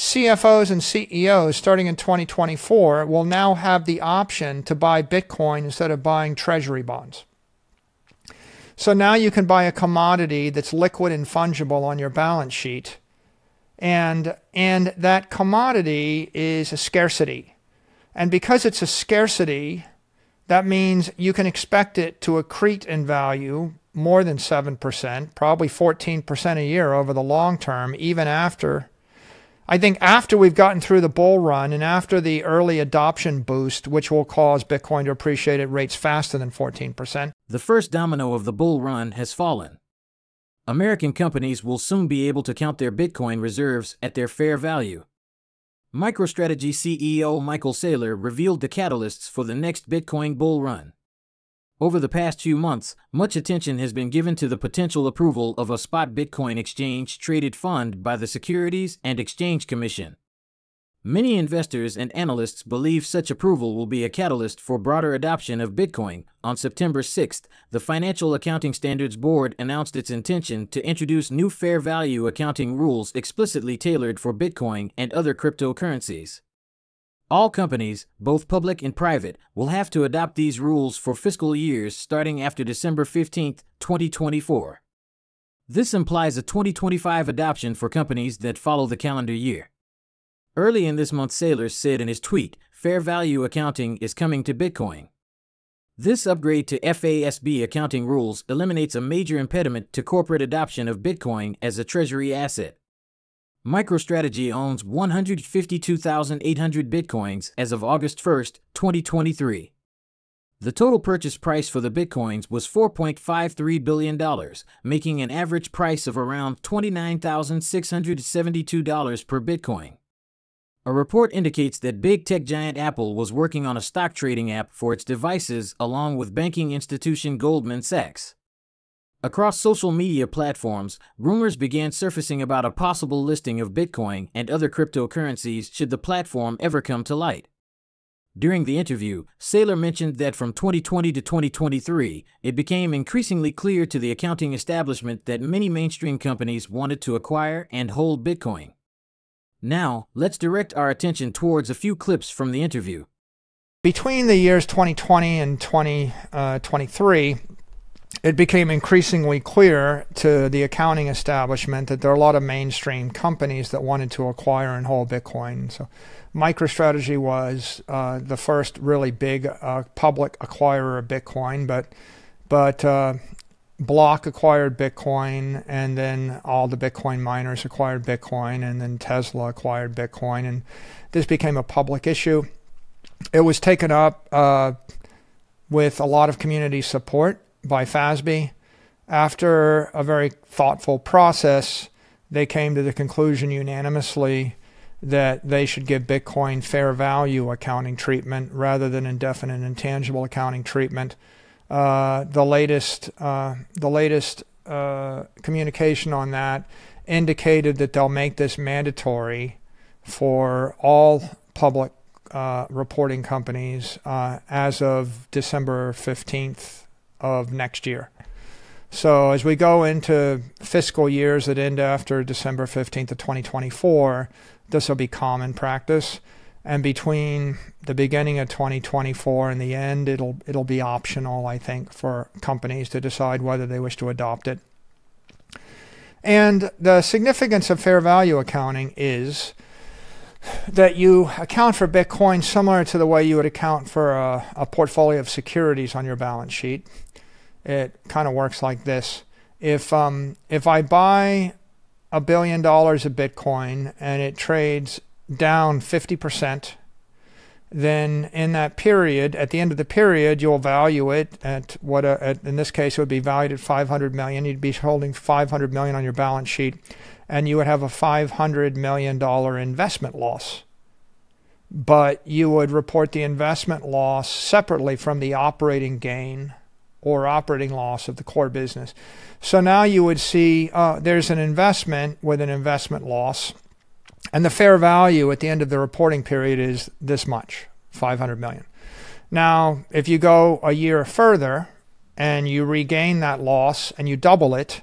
CFOs and CEOs starting in 2024 will now have the option to buy Bitcoin instead of buying treasury bonds. So now you can buy a commodity that's liquid and fungible on your balance sheet. And, and that commodity is a scarcity. And because it's a scarcity, that means you can expect it to accrete in value more than 7%, probably 14% a year over the long term, even after I think after we've gotten through the bull run and after the early adoption boost, which will cause Bitcoin to appreciate at rates faster than 14%, the first domino of the bull run has fallen. American companies will soon be able to count their Bitcoin reserves at their fair value. MicroStrategy CEO Michael Saylor revealed the catalysts for the next Bitcoin bull run. Over the past few months, much attention has been given to the potential approval of a spot Bitcoin exchange traded fund by the Securities and Exchange Commission. Many investors and analysts believe such approval will be a catalyst for broader adoption of Bitcoin. On September 6th, the Financial Accounting Standards Board announced its intention to introduce new fair value accounting rules explicitly tailored for Bitcoin and other cryptocurrencies. All companies, both public and private, will have to adopt these rules for fiscal years starting after December 15, 2024. This implies a 2025 adoption for companies that follow the calendar year. Early in this month, Saylor said in his tweet, Fair value accounting is coming to Bitcoin. This upgrade to FASB accounting rules eliminates a major impediment to corporate adoption of Bitcoin as a treasury asset. MicroStrategy owns 152,800 bitcoins as of August 1, 2023. The total purchase price for the bitcoins was $4.53 billion, making an average price of around $29,672 per bitcoin. A report indicates that big tech giant Apple was working on a stock trading app for its devices along with banking institution Goldman Sachs. Across social media platforms, rumors began surfacing about a possible listing of Bitcoin and other cryptocurrencies should the platform ever come to light. During the interview, Saylor mentioned that from 2020 to 2023, it became increasingly clear to the accounting establishment that many mainstream companies wanted to acquire and hold Bitcoin. Now, let's direct our attention towards a few clips from the interview. Between the years 2020 and 2023, uh, it became increasingly clear to the accounting establishment that there are a lot of mainstream companies that wanted to acquire and hold Bitcoin. So, MicroStrategy was uh, the first really big uh, public acquirer of Bitcoin, but but uh, Block acquired Bitcoin, and then all the Bitcoin miners acquired Bitcoin, and then Tesla acquired Bitcoin, and this became a public issue. It was taken up uh, with a lot of community support by FASB. After a very thoughtful process, they came to the conclusion unanimously that they should give Bitcoin fair value accounting treatment rather than indefinite intangible accounting treatment. Uh, the latest, uh, the latest uh, communication on that indicated that they'll make this mandatory for all public uh, reporting companies uh, as of December 15th of next year. So as we go into fiscal years that end after December 15th of 2024, this will be common practice. And between the beginning of 2024 and the end, it'll it'll be optional, I think, for companies to decide whether they wish to adopt it. And the significance of fair value accounting is that you account for Bitcoin similar to the way you would account for a, a portfolio of securities on your balance sheet it kind of works like this. If um, if I buy a billion dollars of Bitcoin and it trades down 50%, then in that period, at the end of the period, you'll value it at what, a, at, in this case, it would be valued at 500 million. You'd be holding 500 million on your balance sheet, and you would have a 500 million dollar investment loss. But you would report the investment loss separately from the operating gain or operating loss of the core business. So now you would see uh, there's an investment with an investment loss, and the fair value at the end of the reporting period is this much 500 million. Now, if you go a year further and you regain that loss and you double it,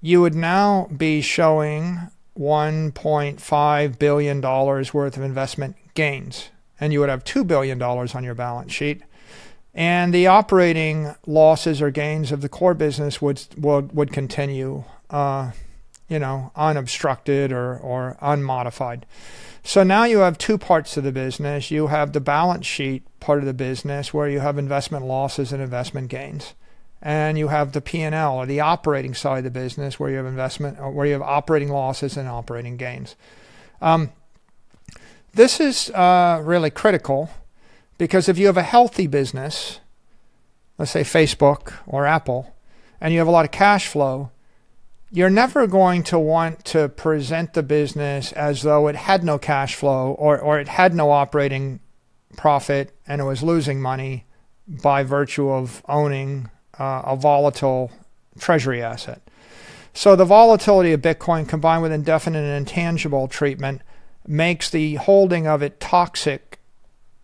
you would now be showing 1.5 billion dollars worth of investment gains, and you would have two billion dollars on your balance sheet. And the operating losses or gains of the core business would would, would continue, uh, you know, unobstructed or, or unmodified. So now you have two parts of the business. You have the balance sheet part of the business where you have investment losses and investment gains. And you have the P&L or the operating side of the business where you have investment where you have operating losses and operating gains. Um, this is uh, really critical because if you have a healthy business, let's say Facebook or Apple, and you have a lot of cash flow, you're never going to want to present the business as though it had no cash flow or, or it had no operating profit and it was losing money by virtue of owning uh, a volatile treasury asset. So the volatility of Bitcoin combined with indefinite and intangible treatment makes the holding of it toxic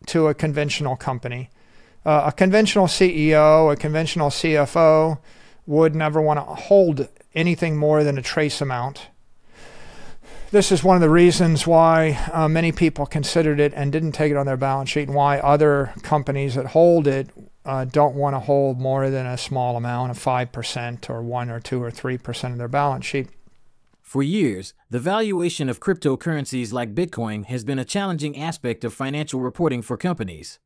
to a conventional company. Uh, a conventional CEO, a conventional CFO would never want to hold anything more than a trace amount. This is one of the reasons why uh, many people considered it and didn't take it on their balance sheet, and why other companies that hold it uh, don't want to hold more than a small amount of 5% or 1 or 2 or 3% of their balance sheet. For years, the valuation of cryptocurrencies like Bitcoin has been a challenging aspect of financial reporting for companies.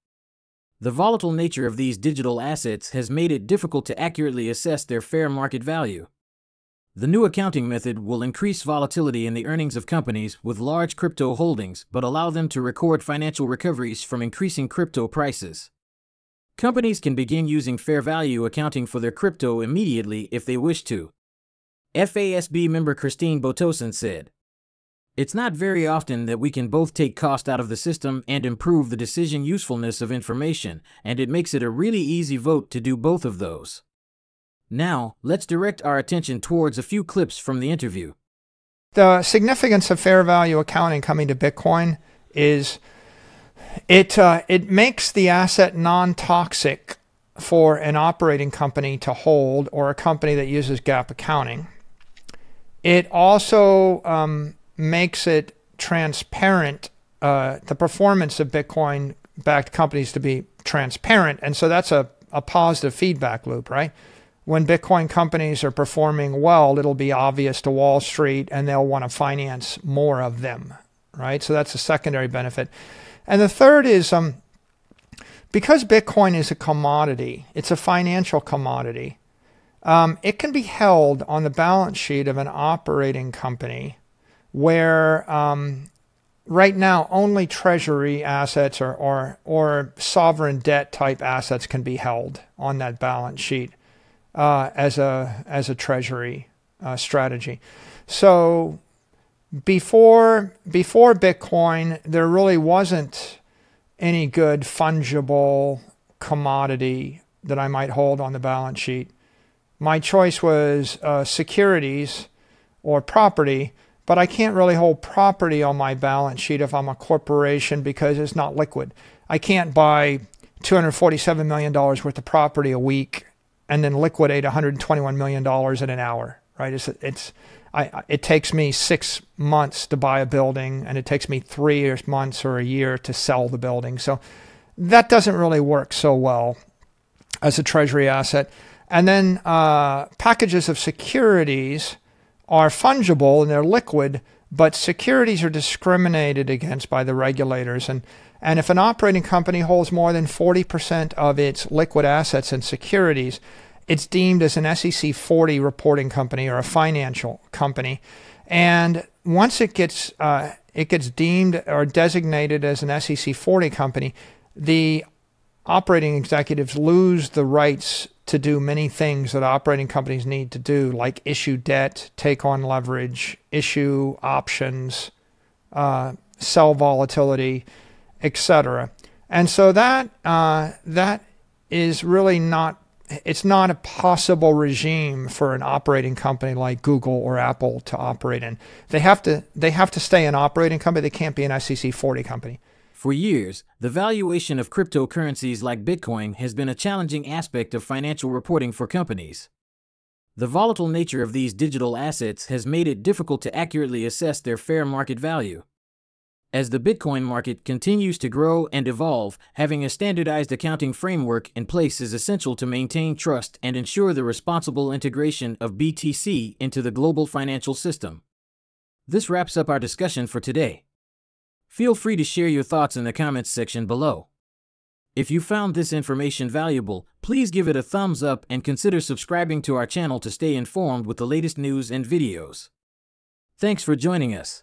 The volatile nature of these digital assets has made it difficult to accurately assess their fair market value. The new accounting method will increase volatility in the earnings of companies with large crypto holdings, but allow them to record financial recoveries from increasing crypto prices. Companies can begin using fair value accounting for their crypto immediately if they wish to. FASB member Christine Botosan said, It's not very often that we can both take cost out of the system and improve the decision usefulness of information, and it makes it a really easy vote to do both of those. Now, let's direct our attention towards a few clips from the interview. The significance of fair value accounting coming to Bitcoin is it, uh, it makes the asset non toxic for an operating company to hold or a company that uses GAAP accounting. It also um, makes it transparent, uh, the performance of Bitcoin backed companies to be transparent. And so that's a, a positive feedback loop, right? when Bitcoin companies are performing well, it'll be obvious to Wall Street and they'll want to finance more of them, right? So that's a secondary benefit. And the third is um, because Bitcoin is a commodity, it's a financial commodity, um, it can be held on the balance sheet of an operating company where um, right now only treasury assets or, or, or sovereign debt type assets can be held on that balance sheet uh, as a as a treasury uh, strategy. So before before Bitcoin, there really wasn't any good fungible commodity that I might hold on the balance sheet. My choice was uh, securities or property, but I can't really hold property on my balance sheet if I'm a corporation because it's not liquid. I can't buy $247 million worth of property a week and then liquidate 121 million dollars in an hour. Right? It's it's I, it takes me six months to buy a building, and it takes me three months or a year to sell the building. So that doesn't really work so well as a treasury asset. And then uh, packages of securities are fungible and they're liquid, but securities are discriminated against by the regulators. And and if an operating company holds more than 40% of its liquid assets in securities, it's deemed as an SEC 40 reporting company or a financial company. And once it gets uh, it gets deemed or designated as an SEC 40 company, the operating executives lose the rights to do many things that operating companies need to do, like issue debt, take on leverage, issue options, uh, sell volatility etc. And so that uh, that is really not it's not a possible regime for an operating company like Google or Apple to operate in. They have to they have to stay an operating company. They can't be an SEC 40 company. For years, the valuation of cryptocurrencies like Bitcoin has been a challenging aspect of financial reporting for companies. The volatile nature of these digital assets has made it difficult to accurately assess their fair market value. As the Bitcoin market continues to grow and evolve, having a standardized accounting framework in place is essential to maintain trust and ensure the responsible integration of BTC into the global financial system. This wraps up our discussion for today. Feel free to share your thoughts in the comments section below. If you found this information valuable, please give it a thumbs up and consider subscribing to our channel to stay informed with the latest news and videos. Thanks for joining us.